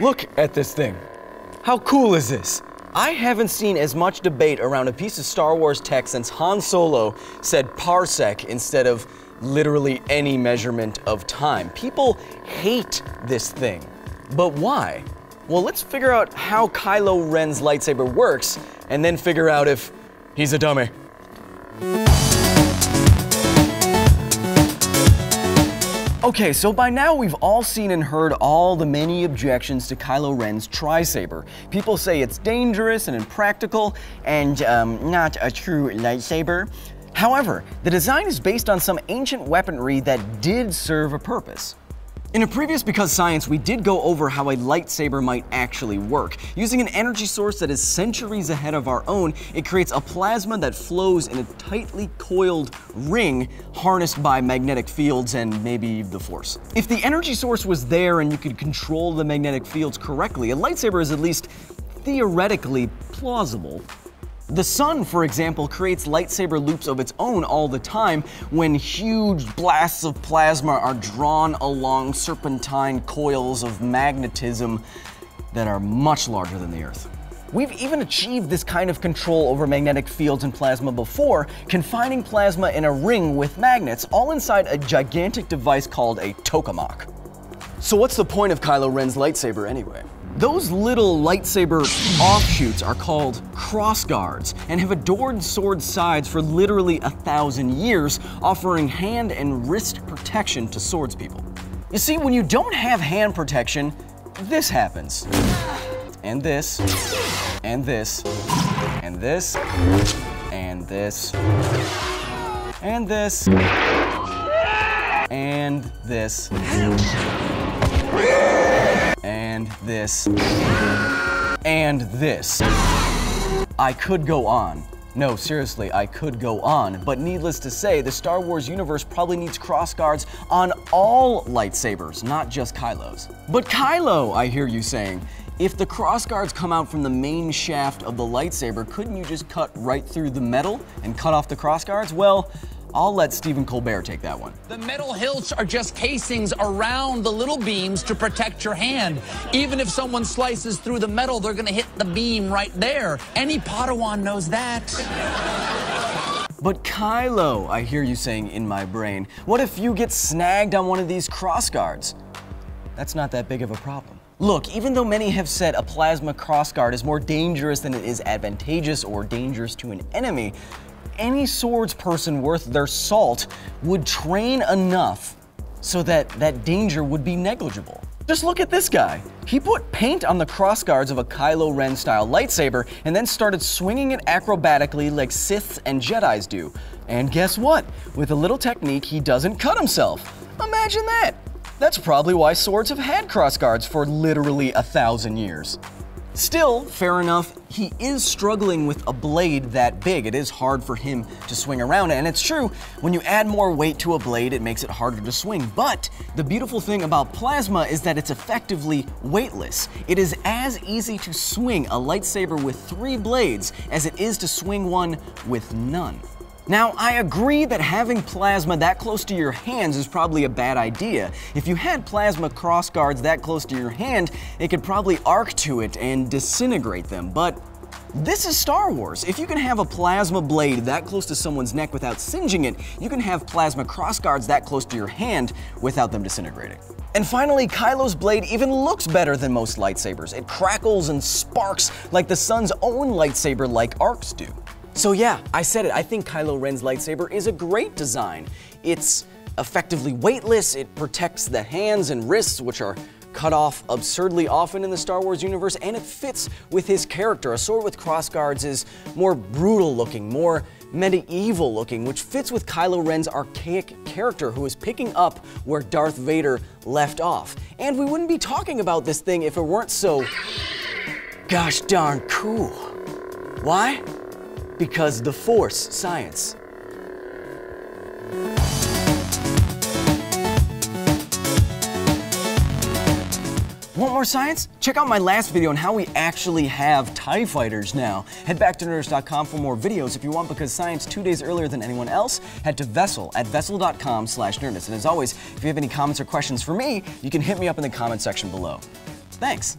Look at this thing. How cool is this? I haven't seen as much debate around a piece of Star Wars tech since Han Solo said parsec instead of literally any measurement of time. People hate this thing. But why? Well, let's figure out how Kylo Ren's lightsaber works and then figure out if he's a dummy. Okay, so by now we've all seen and heard all the many objections to Kylo Ren's tri-saber. People say it's dangerous and impractical and um, not a true lightsaber. However, the design is based on some ancient weaponry that did serve a purpose. In a previous Because Science, we did go over how a lightsaber might actually work. Using an energy source that is centuries ahead of our own, it creates a plasma that flows in a tightly coiled ring harnessed by magnetic fields and maybe the Force. If the energy source was there and you could control the magnetic fields correctly, a lightsaber is at least theoretically plausible. The sun, for example, creates lightsaber loops of its own all the time when huge blasts of plasma are drawn along serpentine coils of magnetism that are much larger than the Earth. We've even achieved this kind of control over magnetic fields and plasma before, confining plasma in a ring with magnets, all inside a gigantic device called a tokamak. So what's the point of Kylo Ren's lightsaber anyway? Those little lightsaber offshoots are called crossguards and have adored sword sides for literally a thousand years, offering hand and wrist protection to swordspeople. You see, when you don't have hand protection, this happens. And this, and this, and this, and this, and this, and this and this, and this. And this. I could go on. No, seriously, I could go on, but needless to say, the Star Wars universe probably needs crossguards on all lightsabers, not just Kylo's. But Kylo, I hear you saying, if the crossguards come out from the main shaft of the lightsaber, couldn't you just cut right through the metal and cut off the crossguards? Well, I'll let Stephen Colbert take that one. The metal hilts are just casings around the little beams to protect your hand. Even if someone slices through the metal, they're going to hit the beam right there. Any Padawan knows that. But Kylo, I hear you saying in my brain, what if you get snagged on one of these crossguards? That's not that big of a problem. Look, even though many have said a plasma crossguard is more dangerous than it is advantageous or dangerous to an enemy, any swords person worth their salt would train enough so that that danger would be negligible. Just look at this guy. He put paint on the crossguards of a Kylo Ren style lightsaber and then started swinging it acrobatically like Siths and Jedis do. And guess what? With a little technique, he doesn't cut himself. Imagine that. That's probably why swords have had crossguards for literally a thousand years. Still, fair enough, he is struggling with a blade that big. It is hard for him to swing around, and it's true, when you add more weight to a blade, it makes it harder to swing. But the beautiful thing about plasma is that it's effectively weightless. It is as easy to swing a lightsaber with three blades as it is to swing one with none. Now, I agree that having plasma that close to your hands is probably a bad idea. If you had plasma crossguards that close to your hand, it could probably arc to it and disintegrate them, but this is Star Wars. If you can have a plasma blade that close to someone's neck without singeing it, you can have plasma crossguards that close to your hand without them disintegrating. And finally, Kylo's blade even looks better than most lightsabers. It crackles and sparks like the sun's own lightsaber-like arcs do. So yeah, I said it, I think Kylo Ren's lightsaber is a great design. It's effectively weightless, it protects the hands and wrists, which are cut off absurdly often in the Star Wars universe, and it fits with his character. A sword with crossguards is more brutal looking, more medieval looking, which fits with Kylo Ren's archaic character who is picking up where Darth Vader left off. And we wouldn't be talking about this thing if it weren't so gosh darn cool. Why? Because the force science. Want more science? Check out my last video on how we actually have TIE fighters now. Head back to nerdist.com for more videos if you want because science two days earlier than anyone else. Head to Vessel at vessel.com slash nerdist. And as always, if you have any comments or questions for me, you can hit me up in the comment section below. Thanks.